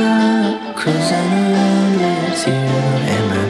up, cruising around with you. Am I